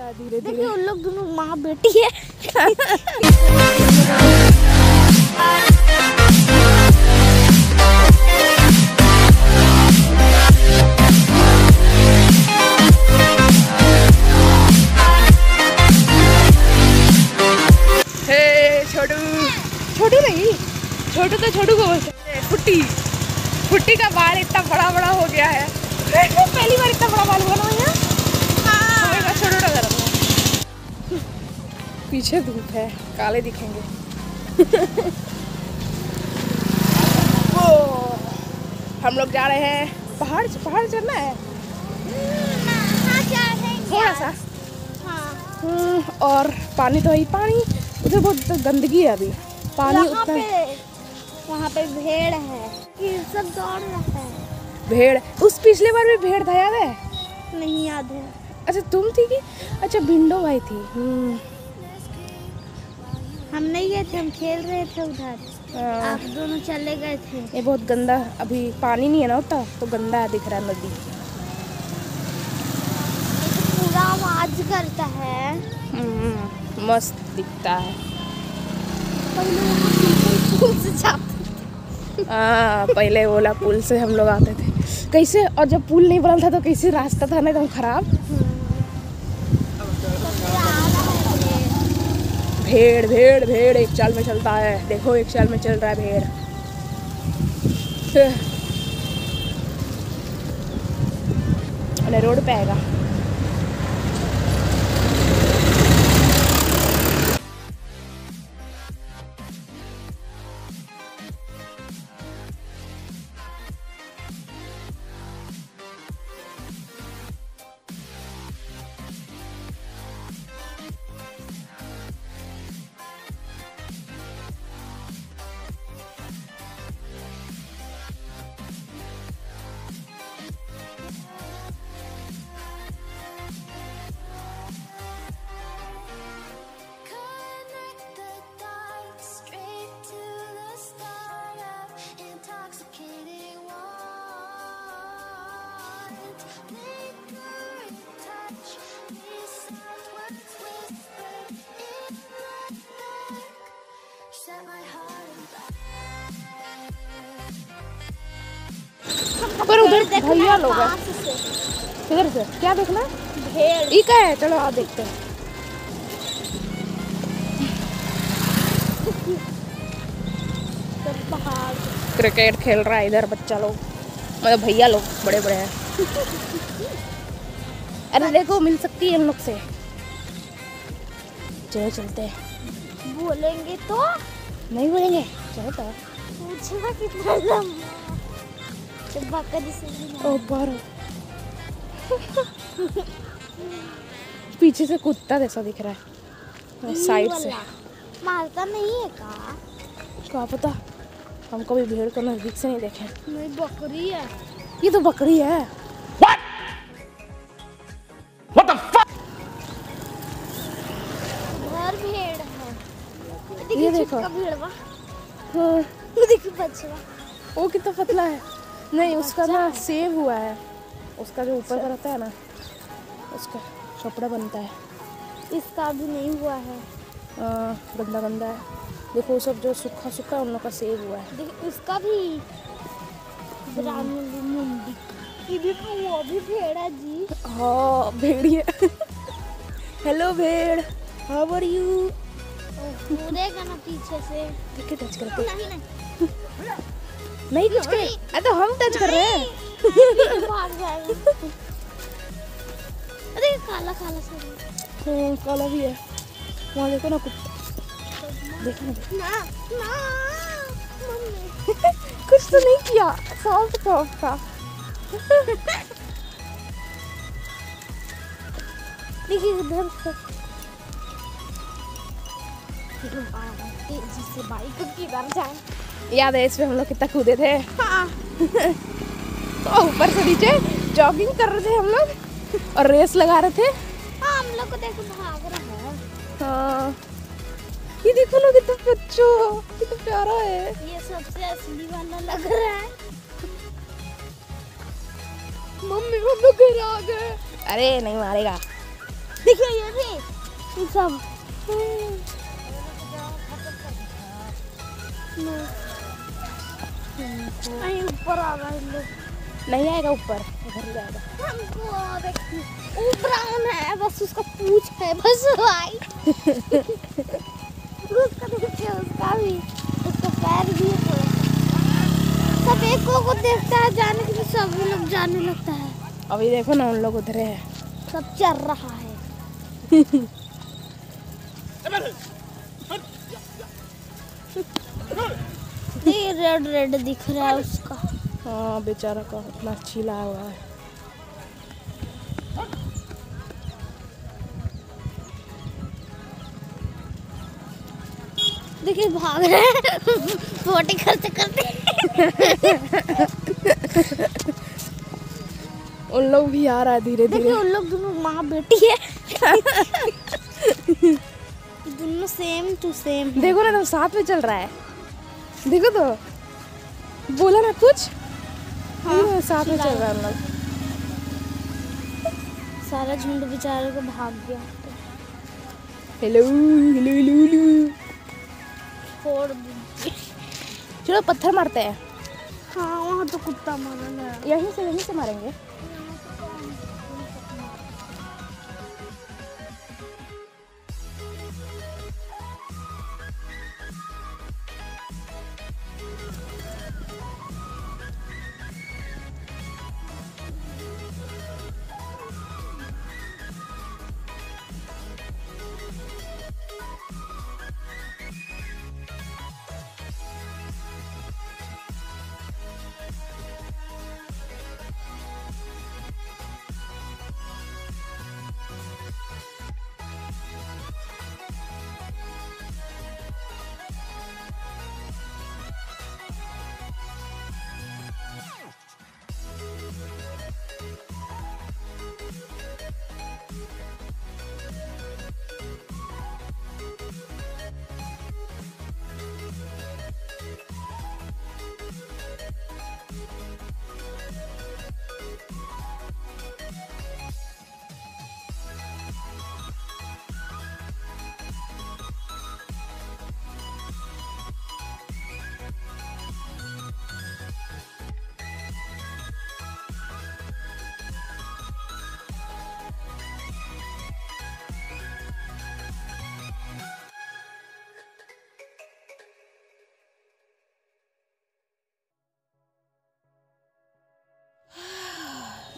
रहा धीरे देखिए धीरे उन लोग दोनों माँ बेटी है। छोटू। छोटू नहीं छोटू तो छोटू को बोल सकते हैं फुट्टी। फुट्टी का बाल इतना बड़ा बड़ा हो गया है। पहली बार इतना बड़ा बाल हुआ ना हमें छोटू नज़र आता है। पीछे धूप है काले दिखेंगे। ओ, हम लोग जा रहे हैं पहाड़ पहाड़ चढ़ना है? थोड़ा सा। हम्म, और पानी तो है ही पानी उधर बहुत गंदगी है अभी। पानी वहाँ उतना पे वहाँ पे भेड़ है। ये सब दौड़ रहा है। भेड़ उस पिछले बार भी भेड़ था याद है? नहीं याद है। अच्छा तुम थी कि अच्छा भिंडो भाई थी। हम्म, हम नहीं गए थे हम खेल रहे थे उधर। हाँ, आप दोनों चले गए थे। ये बहुत गंदा अभी पानी नहीं है ना होता तो गंदा दिख रहा है नदी। पूरा आवाज़ करता है। हम्म, मस्त दिखता है। पहले वहाँ पुल से जाते हाँ पहले ओला पुल से हम लोग आते थे। कैसे और जब पुल नहीं बनल था तो कैसे रास्ता था ना एकदम खराब? भेड़ भेड़ भेड़ एक चाल में चलता है। देखो, एक चाल में चल रहा है भेड़। अरे रोड पे आएगा। पर उधर भैया लोग हैं। पास से। क्या देखना है? भेड़। ये क्या है चलो आ देखते हैं। क्रिकेट खेल रहा है इधर बच्चा लोग। मतलब भैया लोग बड़े बड़े हैं। अरे देखो मिल सकती है इन लोग से। चलो चलते हैं। बोलेंगे तो? नहीं बोलेंगे? चलो तो। पूछना कितना लंबा बारो पीछे से कुत्ता जैसा दिख रहा है। साइड से। मारता नहीं है का क्या पता? हम कभी भेड़ को नज़दीक से नहीं देखे। नहीं बकरी है। ये तो बकरी है। घर भेड़ है। ये देखो। भेड़वा हाँ, देखो बछवा वो कितना पतला है। नहीं उसका ना सेव हुआ है। उसका जो ऊपर का रहता है ना उसका कपड़ा बनता है। इसका भी नहीं हुआ है। गंदा गंदा है। देखो सब जो सूखा सूखा है उन लोग का सेव हुआ है। उसका भी मुंडी। देखो वो भी भेड़ है जी हाँ। हेलो भेड़। हाउ आर यू मुड़ेगा ना पीछे से। टच करते। नहीं नहीं। नहीं टच करे अरे। तो हम टच कर रहे हैं। अरे काला काला सा हाँ, काला भी है। वहाँ देखो ना कुत्ता देखो ना देखो। ना कुछ तो नहीं किया। सॉफ्ट सॉफ्ट था। देखिए इधर से बाइक किधर जाए। याद है इसमें हम लोग कितना कूदे थे। हाँ। तो ऊपर से नीचे जॉगिंग कर रहे थे हम लोग और रेस लगा रहे थे। हाँ हम लोग को देखो भाग रहा है हाँ। ये देखो ना कितना बच्चो कितना प्यारा है। ये सबसे असली वाला लग रहा है। मम्मी हम लोग घर आ गए। अरे नहीं मारेगा। देखिए ये भी सब। नहीं ऊपर आ रहा है नहीं आएगा ऊपर जाएगा हमको देखिए वो ब्राउन है बस उसका पूछ है बस वाइट उसका देखिए उसका भी उसका पैर भी है। सब एक को देखता है जाने के लिए सभी लोग जाने लगता है। अभी देखो ना उन लोग उधर है। सब चल रहा है। रेड रेड दिख रहा है उसका। हाँ बेचारा का इतना छिला हुआ है। देखिए भाग रहे हैं। फोटे करते करते। उन लोग भी आ रहा है धीरे धीरे। उन लोग दोनों माँ बेटी है। दोनों सेम टू सेम देखो ना तो साथ में चल रहा है। देखो तो। बोला ना कुछ? हाँ, साथ में चल रहा है हम लोग सारा झुंड बेचारे को भाग गया। हेलो हेलो हेलो हेलो चलो पत्थर मारते हैं। हाँ वहाँ तो कुत्ता मारा यहीं से यहीं से मारेंगे।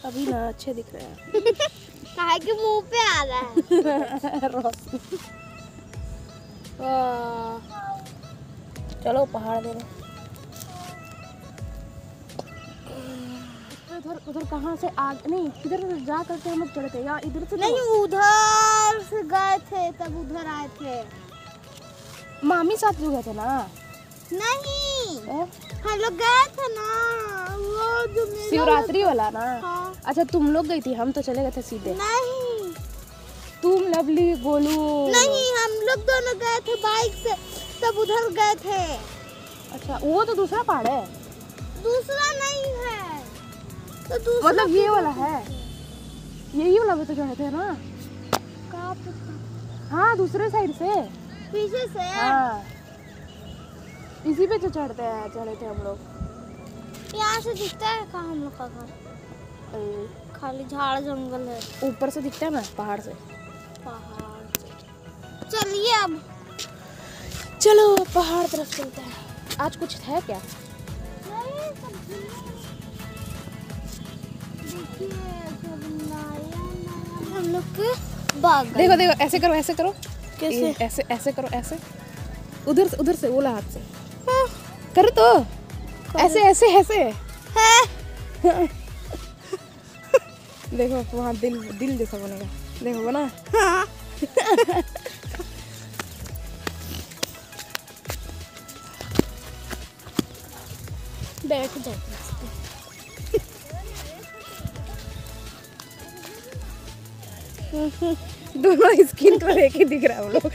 अभी ना अच्छे दिख रहे हैं। काहे के मुँह पे आ रहा है। रोशनी। चलो पहाड़ दे उधर उधर कहाँ से आग नहीं इधर जा करके हम लोग चढ़ते या इधर से नहीं उधर से गए थे तब उधर आए थे। मामी साथ भी गए थे ना? नहीं। हम लोग गए थे ना वो जो शिवरात्रि वाला ना? हाँ। अच्छा तुम लोग गई थी? हम तो चले गए थे सीधे। नहीं। तुम लवली गोलू। नहीं हम लोग दोनों गए थे बाइक से तब उधर गए थे। अच्छा वो तो दूसरा पहाड़ है? दूसरा नहीं है। तो दूसरा मतलब ये वाला है? यही वाला भी तो चढ़े थे ना? हाँ दूसरे साइड से। पीछे से? हाँ। इसी पे तो चढ़ते हैं चढ़े थे हम लोग। यहाँ से दिखता है कहाँ हम लोग का घर? खाली झाड़ जंगल है। ऊपर से दिखता है ना पहाड़ से। पहाड़ से। चलिए अब। चलो पहाड़ तरफ़ चलते हैं। आज कुछ है क्या? हम लोग के बाग देखो देखो ऐसे करो ऐसे करो। कैसे? ऐसे ऐसे करो ऐसे। उधर से उधर से ओला हाथ से। करो तो। ऐसे ऐसे ऐसे। है। देखो वहाँ दिल दिल जैसा बनेगा। देखो बना। बैठ जाओ दोनों स्किन एक ही दिख रहा है लोग।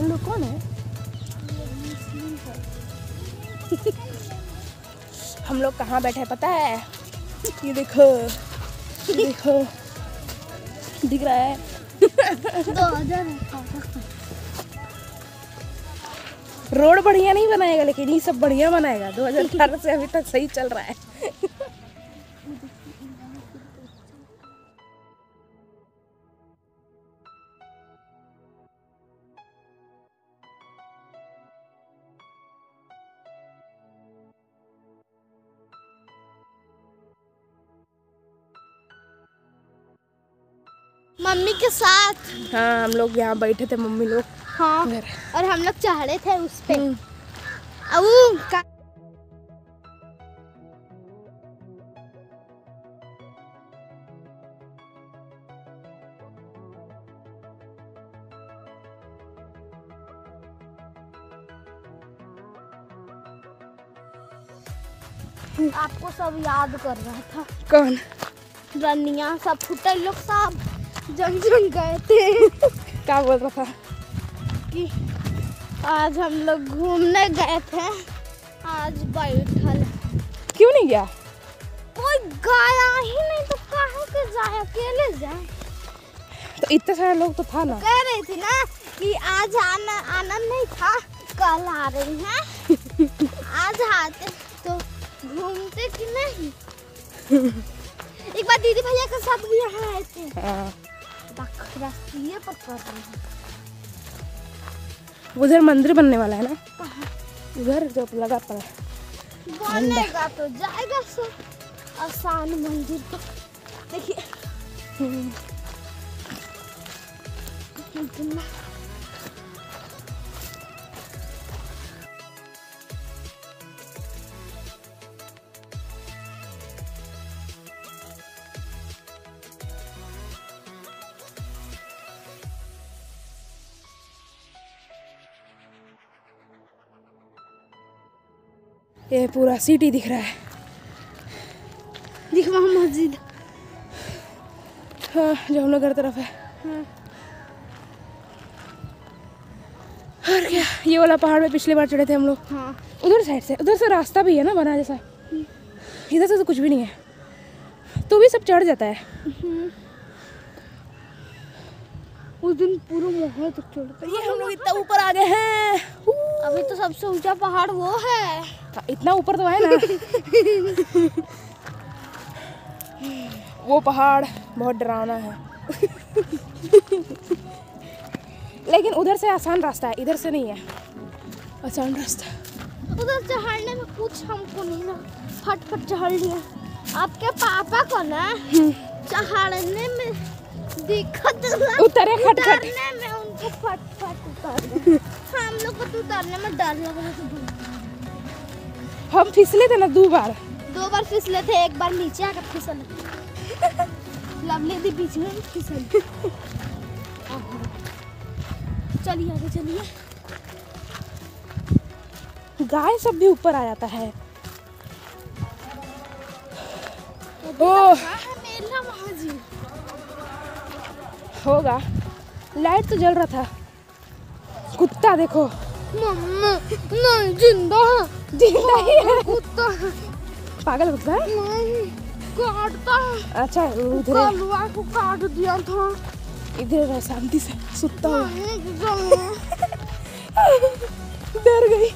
उन लोग कौन है? हम लोग कहाँ बैठे हैं पता है? ये देखो ये देखो दिख रहा है। रोड बढ़िया नहीं बनाएगा लेकिन ये सब बढ़िया बनाएगा। 2018 से अभी तक सही चल रहा है। मम्मी के साथ। हाँ हम लोग यहाँ बैठे थे मम्मी लोग। हाँ और हम लोग चढ़े थे उस पे। हम्म, का आपको सब याद कर रहा था। कौन? रनिया सब फुटे लोग सब। जम जम गए थे। क्या बोल रहा था? कि आज हम लोग घूमने गए थे। आज बैठल क्यों नहीं गया? कोई गया ही नहीं तो कहाँ के जाए? अकेले जाए। तो इतने सारे लोग तो था ना। कह रही थी ना कि आज आना आनंद नहीं था कल आ रही है। आज आते तो घूमते कि नहीं? एक बार दीदी भैया के साथ भी यहाँ आए थे। कर रहे हैं उधर मंदिर बनने वाला है ना? उधर जो लगा पड़ा है। बनेगा तो जाएगा सो आसान मंदिर तो। देखिए। हम्म, कितना ये पूरा सिटी दिख रहा है। दिख वहाँ मस्जिद। हाँ जो हम लोग घर तरफ़ है। हाँ। और क्या ये वाला पहाड़ पे पिछली बार चढ़े थे हम लोग। हाँ। उधर साइड से उधर से रास्ता भी है ना बना जैसा। इधर से तो कुछ भी नहीं है। तो भी सब चढ़ जाता है। उस दिन पूरा माहौल तक चढ़ ये हम लोग इतना ऊपर आ गए हैं। अभी तो सबसे ऊँचा पहाड़ वो है। हाँ, इतना ऊपर तो है ना। वो पहाड़ बहुत डरावना है। लेकिन उधर से आसान रास्ता है इधर से नहीं है। आसान रास्ता। उधर चढ़ने में कुछ हमको नहीं ना। फट फट चढ़ लिया। आपके पापा को ना चढ़ने में उतरे खट खट में उनको फट फट उतर हम लोग को तो उतरने में डर लग रहा था। हम फिसले थे ना दो बार। दो बार फिसले थे एक बार नीचे आकर फिसले। लवली दी बीच में फिसल। चलिए आगे चलिए। गाय सब भी ऊपर आ जाता है। ओ मेला होगा। लाइट तो जल रहा था। कुत्ता देखो। मम्मा नहीं ज़िंदा है। ज़िंदा ही है। कुत्ता पागल कुत्ता है? नहीं काटता है। अच्छा उधर कलुआ को काट दिया था। इधर रह शांति से सुता हुआ। डर गई।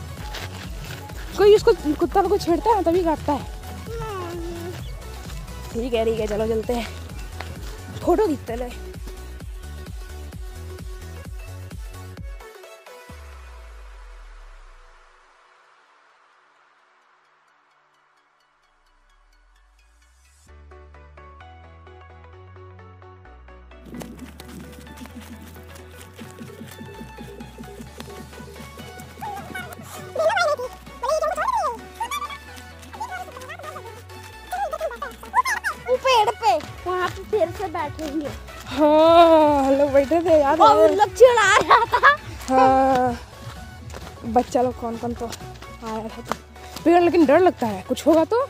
कोई उसको कुत्ता को छेड़ता है तभी काटता है। ठीक है ठीक है चलो चलते हैं। फ़ोटो खींचते ले पे बैठे हुए हाँ लोग बैठे थे याद है उन लोग चिढ़ा रहा था। हाँ बच्चा लोग कौन कौन तो आया था। पेड़ लेकिन डर लगता है। कुछ होगा तो?